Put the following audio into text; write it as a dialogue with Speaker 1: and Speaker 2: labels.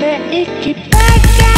Speaker 1: sampai iki pakai